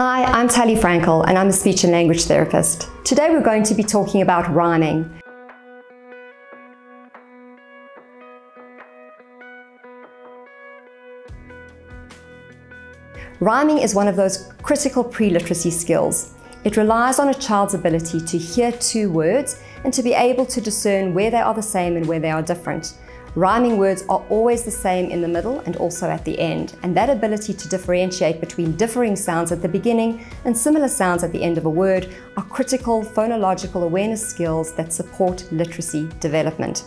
Hi, I'm Tally Frankel and I'm a speech and language therapist. Today we're going to be talking about rhyming. Rhyming is one of those critical pre-literacy skills. It relies on a child's ability to hear two words and to be able to discern where they are the same and where they are different. Rhyming words are always the same in the middle and also at the end, and that ability to differentiate between differing sounds at the beginning and similar sounds at the end of a word are critical phonological awareness skills that support literacy development.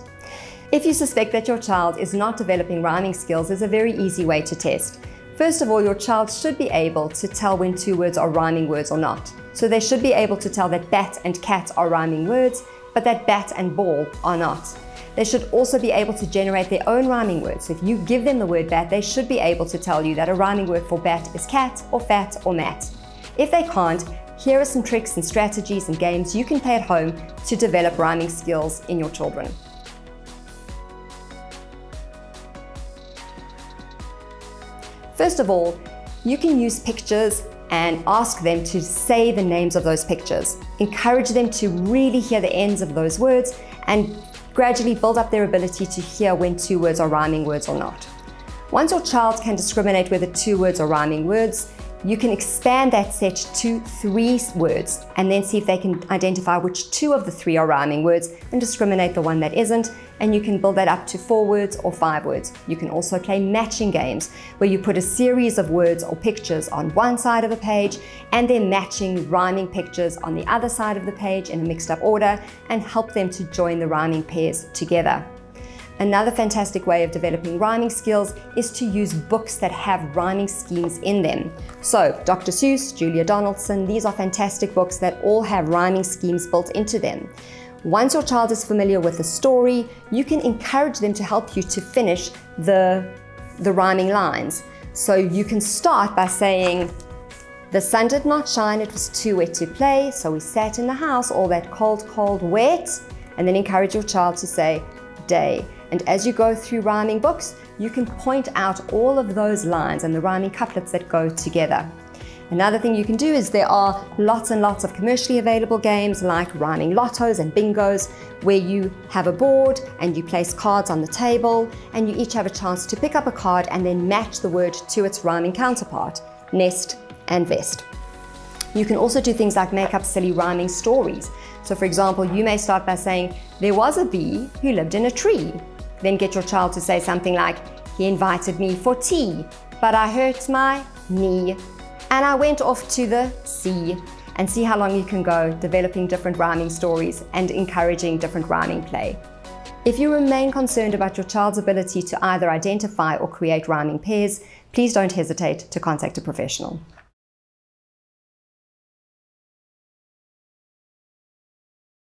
If you suspect that your child is not developing rhyming skills, there's a very easy way to test. First of all, your child should be able to tell when two words are rhyming words or not. So they should be able to tell that bat and cat are rhyming words, but that bat and ball are not. They should also be able to generate their own rhyming words. So if you give them the word bat, they should be able to tell you that a rhyming word for bat is cat or fat or mat. If they can't, here are some tricks and strategies and games you can play at home to develop rhyming skills in your children. First of all, you can use pictures and ask them to say the names of those pictures. Encourage them to really hear the ends of those words and gradually build up their ability to hear when two words are rhyming words or not. Once your child can discriminate whether two words are rhyming words, you can expand that set to three words and then see if they can identify which two of the three are rhyming words and discriminate the one that isn't. And you can build that up to four words or five words. You can also play matching games where you put a series of words or pictures on one side of a page and then matching rhyming pictures on the other side of the page in a mixed up order and help them to join the rhyming pairs together. Another fantastic way of developing rhyming skills is to use books that have rhyming schemes in them. So, Dr. Seuss, Julia Donaldson, these are fantastic books that all have rhyming schemes built into them. Once your child is familiar with the story, you can encourage them to help you to finish the, the rhyming lines. So you can start by saying, the sun did not shine, it was too wet to play, so we sat in the house all that cold, cold, wet, and then encourage your child to say, day. And as you go through rhyming books, you can point out all of those lines and the rhyming couplets that go together. Another thing you can do is there are lots and lots of commercially available games like rhyming lottos and bingos where you have a board and you place cards on the table and you each have a chance to pick up a card and then match the word to its rhyming counterpart, nest and vest. You can also do things like make up silly rhyming stories. So for example, you may start by saying, there was a bee who lived in a tree. Then get your child to say something like, he invited me for tea, but I hurt my knee and I went off to the sea and see how long you can go developing different rhyming stories and encouraging different rhyming play. If you remain concerned about your child's ability to either identify or create rhyming pairs, please don't hesitate to contact a professional.